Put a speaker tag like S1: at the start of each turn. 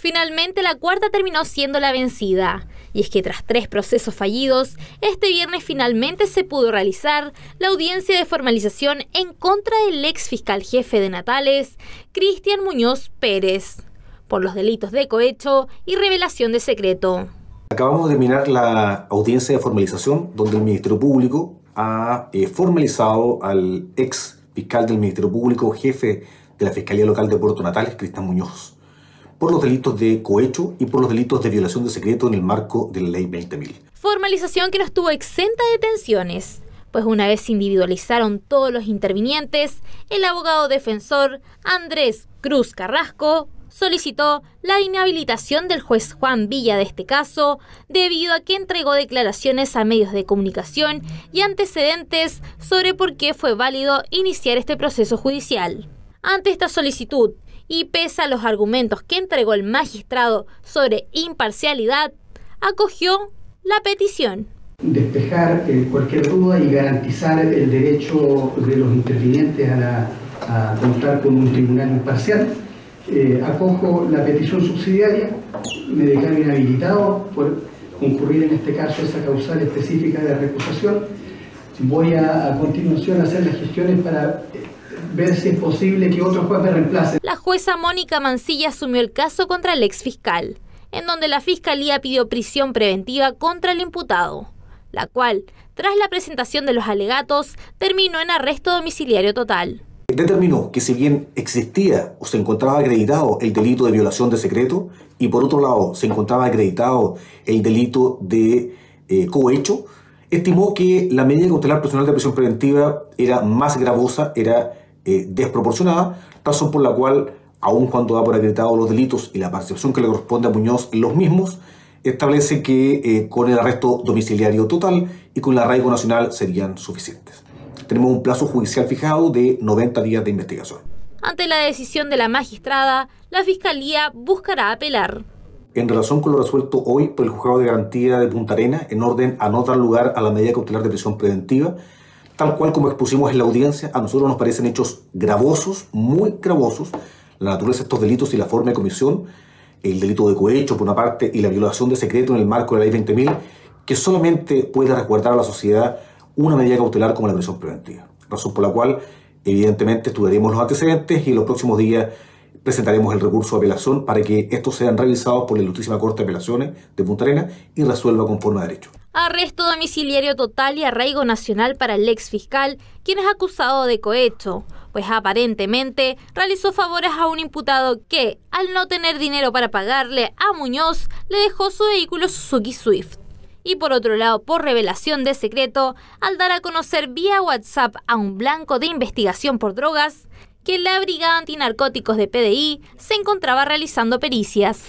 S1: Finalmente, la cuarta terminó siendo la vencida. Y es que tras tres procesos fallidos, este viernes finalmente se pudo realizar la audiencia de formalización en contra del ex fiscal jefe de Natales, Cristian Muñoz Pérez, por los delitos de cohecho y revelación de secreto.
S2: Acabamos de terminar la audiencia de formalización donde el Ministerio Público ha eh, formalizado al ex fiscal del Ministerio Público, jefe de la Fiscalía Local de Puerto Natales, Cristian Muñoz por los delitos de cohecho y por los delitos de violación de secreto en el marco de la Ley 20.000.
S1: Formalización que no estuvo exenta de tensiones, pues una vez se individualizaron todos los intervinientes, el abogado defensor Andrés Cruz Carrasco solicitó la inhabilitación del juez Juan Villa de este caso debido a que entregó declaraciones a medios de comunicación y antecedentes sobre por qué fue válido iniciar este proceso judicial. Ante esta solicitud, y pese a los argumentos que entregó el magistrado sobre imparcialidad, acogió la petición.
S3: Despejar eh, cualquier duda y garantizar el derecho de los intervinientes a, contar con un tribunal imparcial. Eh, acojo la petición subsidiaria, me declaro inhabilitado por concurrir en este caso esa causal específica de recusación. Voy a, a continuación a hacer las gestiones para ver si es posible que otro juez me reemplace.
S1: La jueza Mónica Mancilla asumió el caso contra el ex fiscal, en donde la fiscalía pidió prisión preventiva contra el imputado, la cual, tras la presentación de los alegatos, terminó en arresto domiciliario total.
S2: Determinó que si bien existía o se encontraba acreditado el delito de violación de secreto y por otro lado se encontraba acreditado el delito de eh, cohecho, estimó que la medida cautelar personal de prisión preventiva era más gravosa, era eh, desproporcionada, razón por la cual, aun cuando da por acreditado los delitos y la participación que le corresponde a Muñoz en los mismos, establece que eh, con el arresto domiciliario total y con el arraigo nacional serían suficientes. Tenemos un plazo judicial fijado de 90 días de investigación.
S1: Ante la decisión de la magistrada, la Fiscalía buscará apelar.
S2: En relación con lo resuelto hoy por el Juzgado de Garantía de Punta Arena, en orden a no dar lugar a la medida cautelar de prisión preventiva, tal cual como expusimos en la audiencia, a nosotros nos parecen hechos gravosos, muy gravosos, la naturaleza de estos delitos y la forma de comisión, el delito de cohecho por una parte y la violación de secreto en el marco de la ley 20.000, que solamente puede recuerdar a la sociedad una medida cautelar como la prisión preventiva. Razón por la cual, evidentemente, estudiaremos los antecedentes y en los próximos días presentaremos el recurso de apelación para que estos sean revisados por la Ilustrísima Corte de Apelaciones de Punta Arenas y resuelva conforme a derecho.
S1: Arresto domiciliario total y arraigo nacional para el ex fiscal, quien es acusado de cohecho, pues aparentemente realizó favores a un imputado que, al no tener dinero para pagarle a Muñoz, le dejó su vehículo Suzuki Swift. Y por otro lado, por revelación de secreto, al dar a conocer vía WhatsApp a un blanco de investigación por drogas, que la Brigada Antinarcóticos de PDI se encontraba realizando pericias.